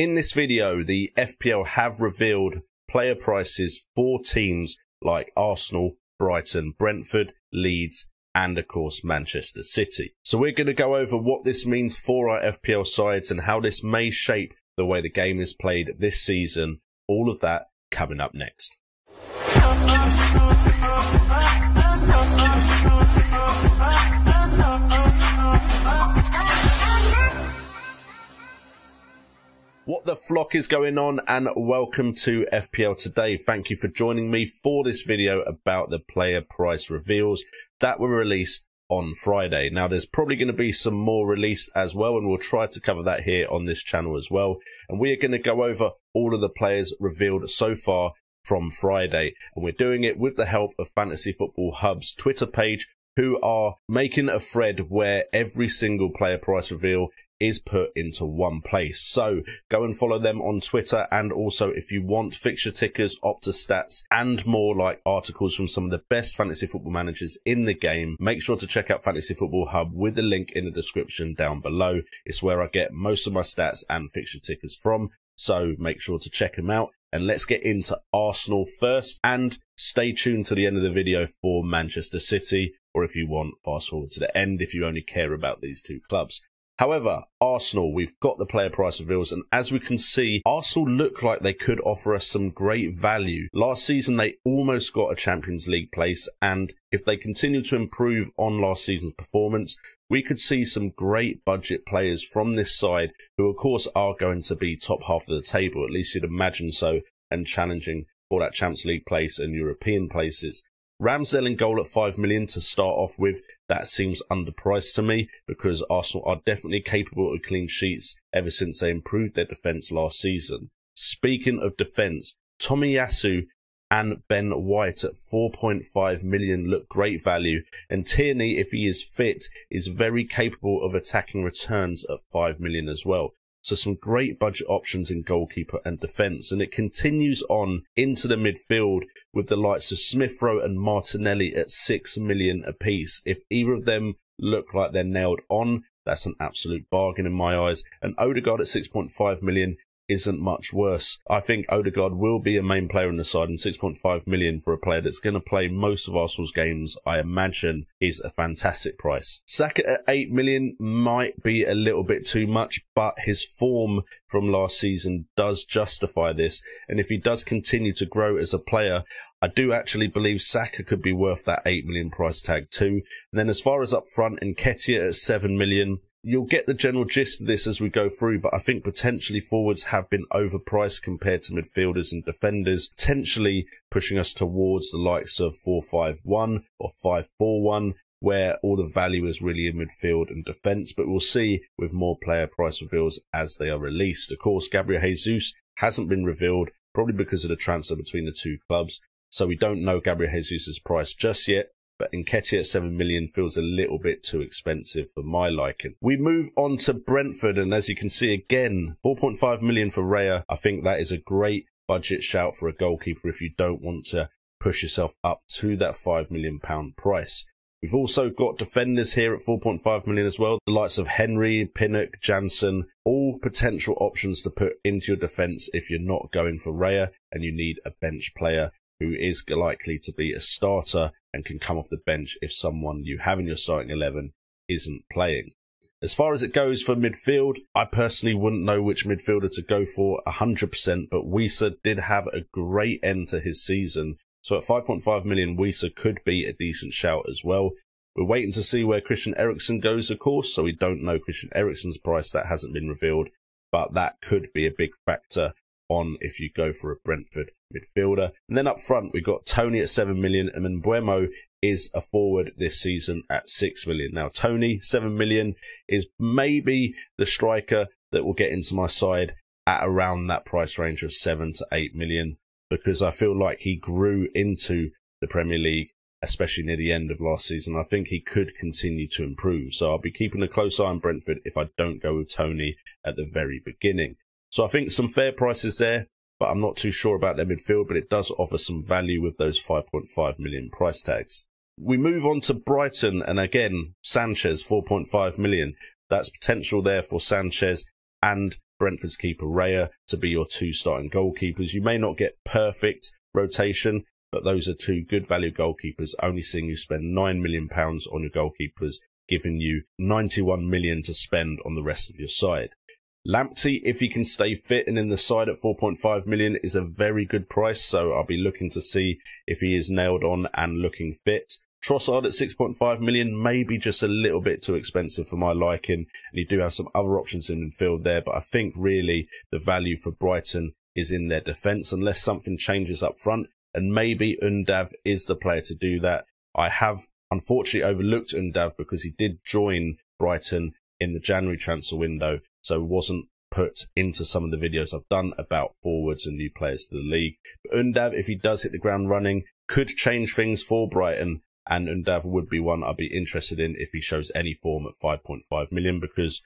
In this video, the FPL have revealed player prices for teams like Arsenal, Brighton, Brentford, Leeds, and of course Manchester City. So we're going to go over what this means for our FPL sides and how this may shape the way the game is played this season. All of that coming up next. The flock is going on and welcome to FPL today. Thank you for joining me for this video about the player price reveals that were released on Friday. Now there's probably going to be some more released as well and we'll try to cover that here on this channel as well. And we are going to go over all of the players revealed so far from Friday and we're doing it with the help of Fantasy Football Hub's Twitter page who are making a thread where every single player price reveal is put into one place. So go and follow them on Twitter. And also, if you want fixture tickers, Opta stats, and more like articles from some of the best fantasy football managers in the game, make sure to check out Fantasy Football Hub with the link in the description down below. It's where I get most of my stats and fixture tickers from. So make sure to check them out. And let's get into Arsenal first. And stay tuned to the end of the video for Manchester City. Or if you want, fast forward to the end if you only care about these two clubs. However, Arsenal, we've got the player price reveals, and as we can see, Arsenal look like they could offer us some great value. Last season, they almost got a Champions League place, and if they continue to improve on last season's performance, we could see some great budget players from this side, who of course are going to be top half of the table, at least you'd imagine so, and challenging for that Champions League place and European places. Ramsdale in goal at 5 million to start off with, that seems underpriced to me because Arsenal are definitely capable of clean sheets ever since they improved their defence last season. Speaking of defence, Tomiyasu and Ben White at 4.5 million look great value, and Tierney, if he is fit, is very capable of attacking returns at 5 million as well. So some great budget options in goalkeeper and defence. And it continues on into the midfield with the likes of Smith Rowe and Martinelli at 6 million apiece. If either of them look like they're nailed on, that's an absolute bargain in my eyes. And Odegaard at 6.5 million isn't much worse. I think Odegaard will be a main player in the side, and 6.5 million for a player that's going to play most of Arsenal's games, I imagine, is a fantastic price. Saka at 8 million might be a little bit too much, but his form from last season does justify this. And if he does continue to grow as a player, I do actually believe Saka could be worth that 8 million price tag too. And then as far as up front, Nketiah at 7 million, You'll get the general gist of this as we go through, but I think potentially forwards have been overpriced compared to midfielders and defenders, potentially pushing us towards the likes of 4-5-1 or 5-4-1, where all the value is really in midfield and defence, but we'll see with more player price reveals as they are released. Of course, Gabriel Jesus hasn't been revealed, probably because of the transfer between the two clubs, so we don't know Gabriel Jesus' price just yet, but Nketiah at 7 million feels a little bit too expensive for my liking. We move on to Brentford, and as you can see again, 4.5 million for Raya. I think that is a great budget shout for a goalkeeper if you don't want to push yourself up to that 5 million pound price. We've also got defenders here at 4.5 million as well. The likes of Henry, Pinnock, Janssen, all potential options to put into your defence if you're not going for Raya and you need a bench player who is likely to be a starter and can come off the bench if someone you have in your starting 11 isn't playing. As far as it goes for midfield, I personally wouldn't know which midfielder to go for 100%, but Wissa did have a great end to his season. So at 5.5 million, Wissa could be a decent shout as well. We're waiting to see where Christian Eriksen goes, of course, so we don't know Christian Eriksen's price. That hasn't been revealed, but that could be a big factor on if you go for a Brentford midfielder. And then up front, we've got Toney at 7 million, and then Mbeumo is a forward this season at 6 million. Now, Toney, 7 million, is maybe the striker that will get into my side at around that price range of 7 to 8 million, because I feel like he grew into the Premier League especially near the end of last season. I think he could continue to improve. So I'll be keeping a close eye on Brentford if I don't go with Toney at the very beginning. So I think some fair prices there, but I'm not too sure about their midfield, but it does offer some value with those 5.5 million price tags. We move on to Brighton, and again, Sanchez, 4.5 million. That's potential there for Sanchez and Brentford's keeper Raya to be your two starting goalkeepers. You may not get perfect rotation, but those are two good value goalkeepers, only seeing you spend £9 million on your goalkeepers, giving you 91 million to spend on the rest of your side. Lamptey, if he can stay fit and in the side at 4.5 million, is a very good price. So I'll be looking to see if he is nailed on and looking fit. Trossard at 6.5 million, maybe just a little bit too expensive for my liking. And you do have some other options in midfield there, but I think really the value for Brighton is in their defence unless something changes up front and maybe Undav is the player to do that. I have unfortunately overlooked Undav because he did join Brighton in the January transfer window, so wasn't put into some of the videos I've done about forwards and new players to the league. But Undav, if he does hit the ground running, could change things for Brighton, and Undav would be one I'd be interested in if he shows any form at 5.5 million because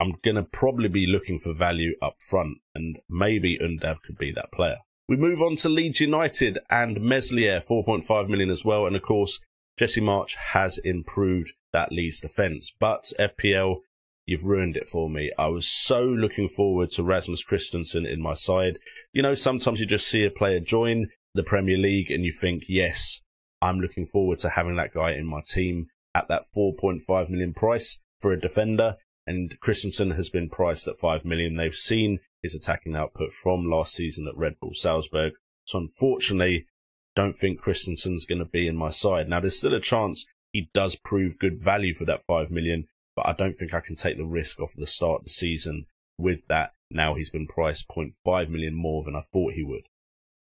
I'm going to probably be looking for value up front, and maybe Undav could be that player. We move on to Leeds United and Meslier, 4.5 million as well. And of course, Jesse Marsch has improved that Leeds defence. But FPL, you've ruined it for me. I was so looking forward to Rasmus Kristensen in my side. You know, sometimes you just see a player join the Premier League and you think, yes, I'm looking forward to having that guy in my team at that 4.5 million price for a defender. And Kristensen has been priced at 5 million. They've seen his attacking output from last season at Red Bull Salzburg. So unfortunately, don't think Kristensen's going to be in my side. Now there's still a chance he does prove good value for that 5 million, but I don't think I can take the risk off the start of the season with that. Now he's been priced 0.5 million more than I thought he would.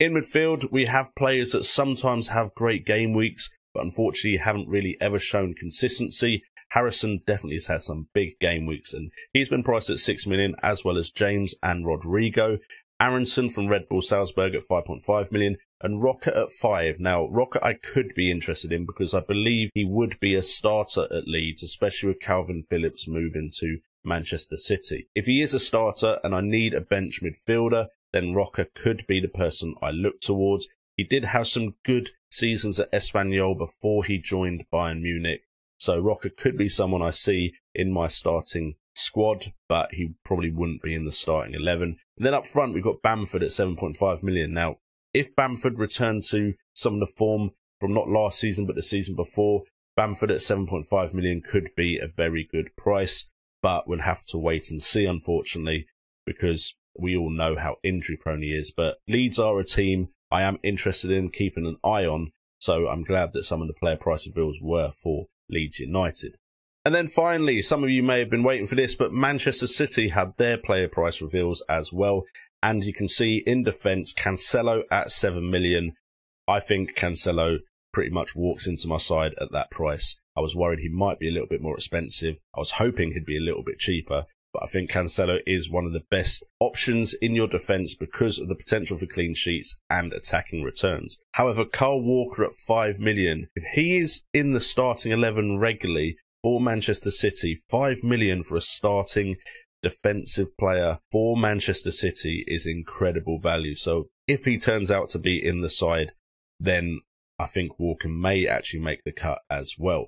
In midfield, we have players that sometimes have great game weeks, but unfortunately haven't really ever shown consistency. Harrison definitely has had some big game weeks, and he's been priced at 6 million, as well as James and Rodrigo. Aaronson from Red Bull Salzburg at 5.5 million, and Roca at 5. Now, Roca I could be interested in because I believe he would be a starter at Leeds, especially with Kalvin Phillips moving to Manchester City. If he is a starter and I need a bench midfielder, then Roca could be the person I look towards. He did have some good seasons at Espanyol before he joined Bayern Munich, so Roca could be someone I see in my starting squad, but he probably wouldn't be in the starting 11. And then up front, we've got Bamford at 7.5 million. Now, if Bamford returned to some of the form from not last season, but the season before, Bamford at 7.5 million could be a very good price, but we'll have to wait and see, unfortunately, because we all know how injury prone he is. But Leeds are a team I am interested in keeping an eye on, so I'm glad that some of the player price reveals were for Leeds United. And then finally, some of you may have been waiting for this, but Manchester City had their player price reveals as well. And you can see in defence, Cancelo at 7 million. I think Cancelo pretty much walks into my side at that price. I was worried he might be a little bit more expensive. I was hoping he'd be a little bit cheaper, but I think Cancelo is one of the best options in your defence because of the potential for clean sheets and attacking returns. However, Kyle Walker at 5 million, if he is in the starting 11 regularly for Manchester City, 5 million for a starting defensive player for Manchester City is incredible value. So if he turns out to be in the side, then I think Walker may actually make the cut as well.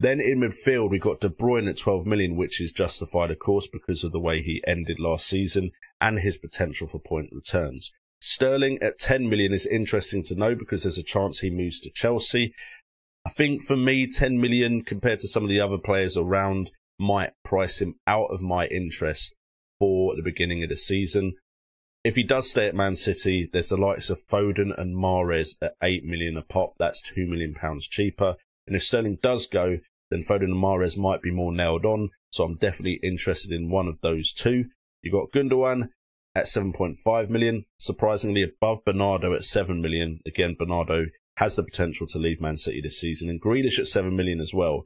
Then in midfield, we got De Bruyne at 12 million, which is justified, of course, because of the way he ended last season and his potential for point returns. Sterling at 10 million is interesting to know because there's a chance he moves to Chelsea. I think for me, 10 million compared to some of the other players around might price him out of my interest for the beginning of the season. If he does stay at Man City, there's the likes of Foden and Mahrez at 8 million a pop. That's 2 million pounds cheaper. And if Sterling does go, then Foden and Mahrez might be more nailed on. So I'm definitely interested in one of those two. You've got Gundogan at 7.5 million, surprisingly above Bernardo at 7 million. Again, Bernardo has the potential to leave Man City this season, and Grealish at 7 million as well.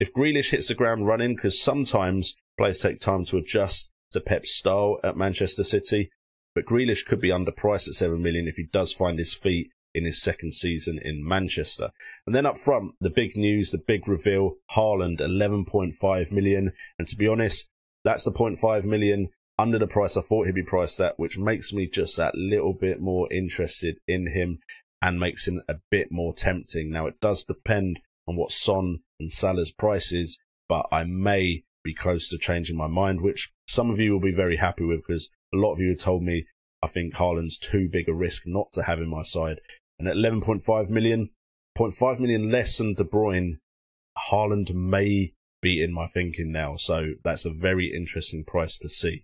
If Grealish hits the ground running, because sometimes players take time to adjust to Pep's style at Manchester City, but Grealish could be underpriced at 7 million if he does find his feet in his second season in Manchester. And then up front, the big news, the big reveal, Haaland, 11.5 million. And to be honest, that's the 0.5 million under the price I thought he'd be priced at, which makes me just that little bit more interested in him and makes him a bit more tempting. Now, it does depend on what Son and Salah's price is, but I may be close to changing my mind, which some of you will be very happy with because a lot of you have told me I think Haaland's too big a risk not to have in my side. And at 11.5 million, 0.5 million less than De Bruyne, Haaland may be in my thinking now. So that's a very interesting price to see.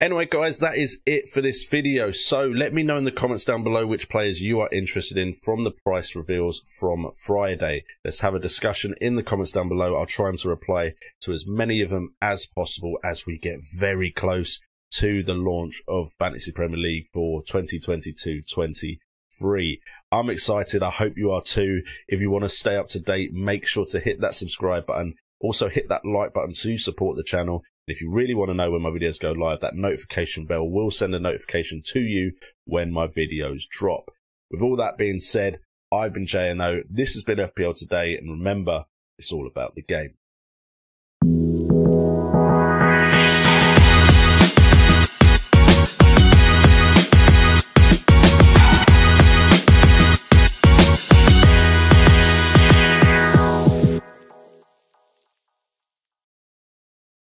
Anyway, guys, that is it for this video. So let me know in the comments down below which players you are interested in from the price reveals from Friday. Let's have a discussion in the comments down below. I'll try and to reply to as many of them as possible as we get very close to the launch of Fantasy Premier League for 2022-23. I'm excited. I hope you are too. If you want to stay up to date, make sure to hit that subscribe button. Also hit that like button to support the channel And if you really want to know when my videos go live, that notification bell will send a notification to you when my videos drop. With all that being said, I've been JNO. This has been FPL today. And remember, it's all about the game.